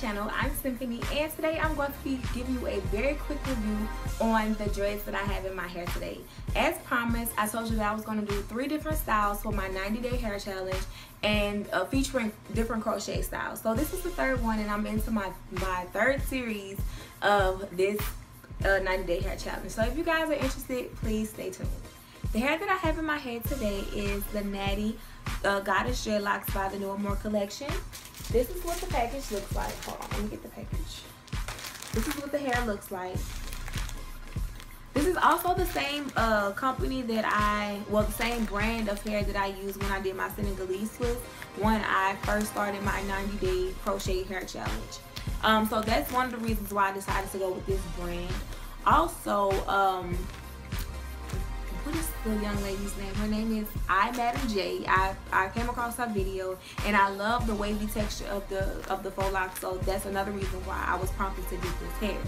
channel. I'm Symphony and today I'm going to be giving you a very quick review on the dreads that I have in my hair today. As promised, I told you that I was going to do three different styles for my 90 day hair challenge and uh, featuring different crochet styles. So this is the third one and I'm into my, my third series of this uh, 90 day hair challenge. So if you guys are interested, please stay tuned. The hair that I have in my head today is the Natty uh, Goddess Dreadlocks by the New Amour collection. This is what the package looks like. Hold on, let me get the package. This is what the hair looks like. This is also the same uh, company that I, well, the same brand of hair that I used when I did my Senegalese twist when I first started my 90 day crochet hair challenge. Um, so that's one of the reasons why I decided to go with this brand. Also, um, what is the young lady's name? Her name is iMadameJay. I, I came across her video and I love the wavy texture of the of the faux lock. So that's another reason why I was prompted to get this hair.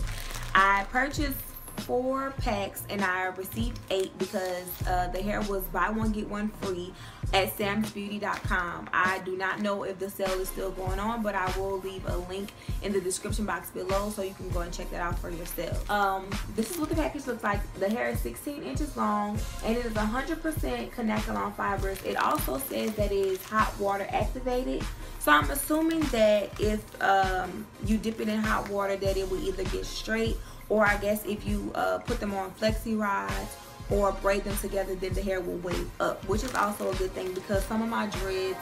I purchased four packs and I received eight because uh, the hair was buy one get one free at samsbeauty.com. I do not know if the sale is still going on, but I will leave a link in the description box below so you can go and check that out for yourself. Um, this is what the package looks like. The hair is 16 inches long and it is 100% Kanekalon fibers. It also says that it is hot water activated. So I'm assuming that if um, you dip it in hot water that it will either get straight or I guess if you uh, put them on flexi rods or braid them together then the hair will wave up which is also a good thing because some of my dreads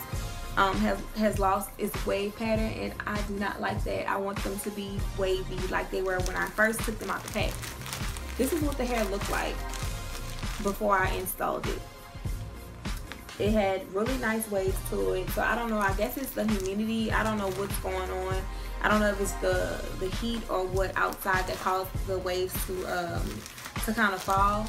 um, has, has lost its wave pattern and I do not like that. I want them to be wavy like they were when I first took them out the pack. This is what the hair looked like before I installed it. It had really nice waves to it. So I don't know, I guess it's the humidity. I don't know what's going on. I don't know if it's the, the heat or what outside that caused the waves to, um, to kind of fall.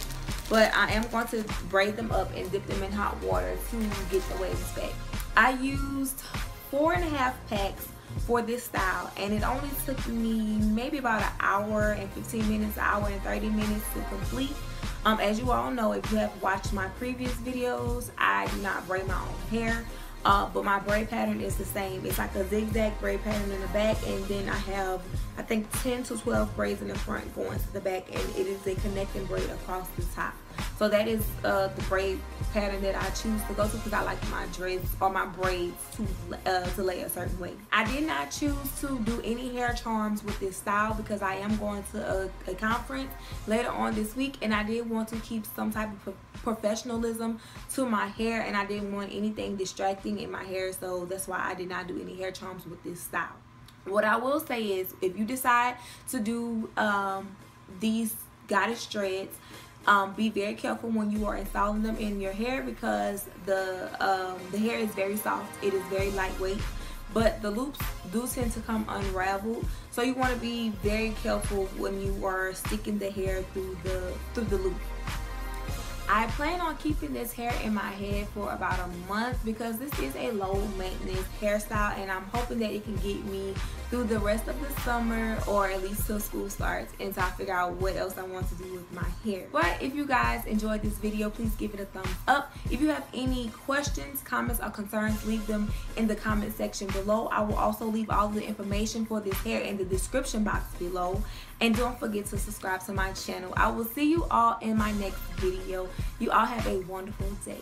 But I am going to braid them up and dip them in hot water to get the waves back. I used four and a half packs for this style and it only took me maybe about an hour and 15 minutes, an hour and 30 minutes to complete. Um, as you all know, if you have watched my previous videos, I do not braid my own hair. Uh, but my braid pattern is the same. It's like a zigzag braid pattern in the back and then I have I think 10 to 12 braids in the front going to the back and it is a connecting braid across the top. So that is uh, the braid pattern that I choose to go to because I like my dreads or my braids to, uh, to lay a certain way. I did not choose to do any hair charms with this style because I am going to a, a conference later on this week and I did want to keep some type of professionalism to my hair and I didn't want anything distracting in my hair so that's why I did not do any hair charms with this style. What I will say is if you decide to do um, these goddess dreads um, be very careful when you are installing them in your hair because the um, the hair is very soft. It is very lightweight but the loops do tend to come unraveled. So you want to be very careful when you are sticking the hair through the through the loop. I plan on keeping this hair in my head for about a month because this is a low maintenance hairstyle and I'm hoping that it can get me through the rest of the summer or at least till school starts until I figure out what else I want to do with my hair. But if you guys enjoyed this video, please give it a thumbs up. If you have any questions, comments, or concerns, leave them in the comment section below. I will also leave all the information for this hair in the description box below. And don't forget to subscribe to my channel. I will see you all in my next video. You all have a wonderful day.